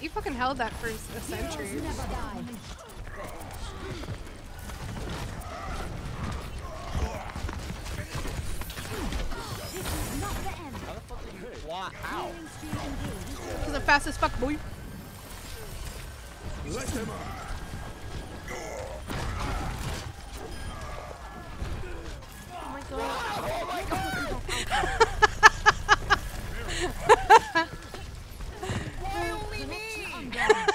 you fucking held that for a century. Wow. Because I'm fast as fuck, boy. Let them up. Oh my god. Oh my god. Yeah.